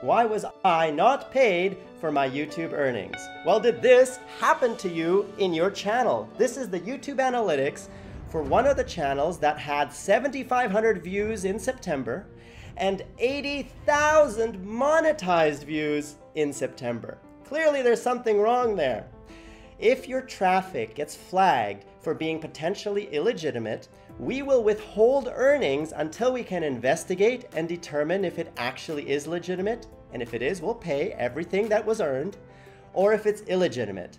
Why was I not paid for my YouTube earnings? Well, did this happen to you in your channel? This is the YouTube analytics for one of the channels that had 7,500 views in September and 80,000 monetized views in September. Clearly, there's something wrong there. If your traffic gets flagged for being potentially illegitimate, we will withhold earnings until we can investigate and determine if it actually is legitimate. And if it is, we'll pay everything that was earned, or if it's illegitimate.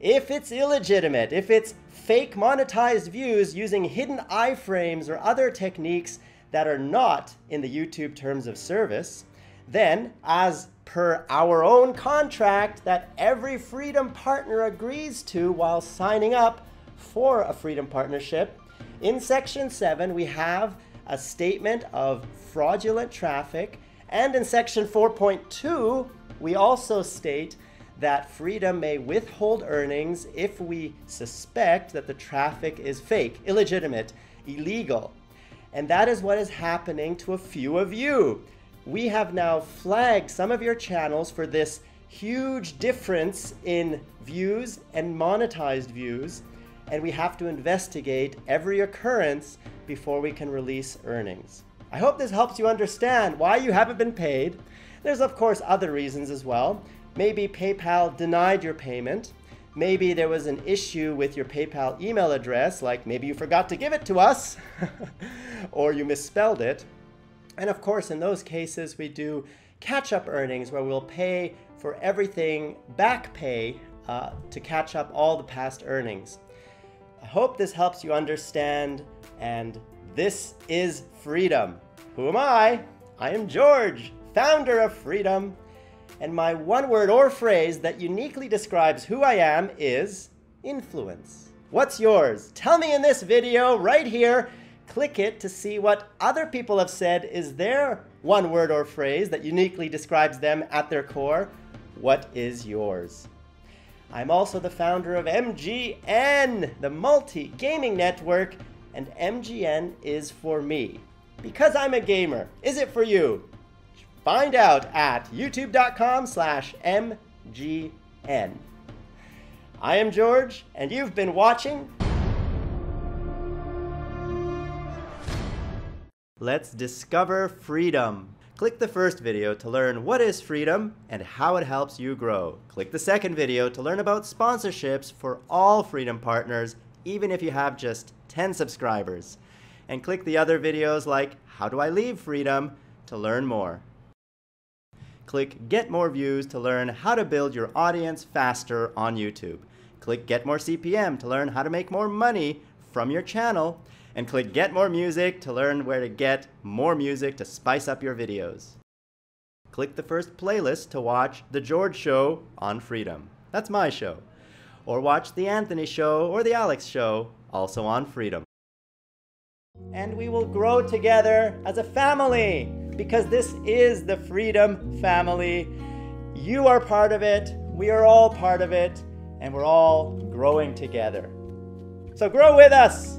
If it's illegitimate, if it's fake monetized views using hidden iframes or other techniques that are not in the YouTube terms of service, then, as per our own contract that every freedom partner agrees to while signing up for a freedom partnership, in section 7 we have a statement of fraudulent traffic, and in section 4.2 we also state that freedom may withhold earnings if we suspect that the traffic is fake, illegitimate, illegal. And that is what is happening to a few of you. We have now flagged some of your channels for this huge difference in views and monetized views, and we have to investigate every occurrence before we can release earnings. I hope this helps you understand why you haven't been paid. There's of course other reasons as well. Maybe PayPal denied your payment. Maybe there was an issue with your PayPal email address, like maybe you forgot to give it to us, or you misspelled it. And of course, in those cases, we do catch up earnings where we'll pay for everything back pay uh, to catch up all the past earnings. I hope this helps you understand, and this is freedom. Who am I? I am George, founder of Freedom and my one word or phrase that uniquely describes who I am is influence. What's yours? Tell me in this video right here. Click it to see what other people have said is their one word or phrase that uniquely describes them at their core. What is yours? I'm also the founder of MGN, the multi gaming network, and MGN is for me. Because I'm a gamer. Is it for you? Find out at youtube.com slash MGN. I am George, and you've been watching. Let's discover freedom. Click the first video to learn what is freedom and how it helps you grow. Click the second video to learn about sponsorships for all Freedom partners, even if you have just 10 subscribers. And click the other videos like How Do I Leave Freedom to learn more. Click Get More Views to learn how to build your audience faster on YouTube. Click Get More CPM to learn how to make more money from your channel. And click Get More Music to learn where to get more music to spice up your videos. Click the first playlist to watch The George Show on Freedom. That's my show. Or watch The Anthony Show or The Alex Show, also on Freedom. And we will grow together as a family because this is the Freedom Family. You are part of it, we are all part of it, and we're all growing together. So grow with us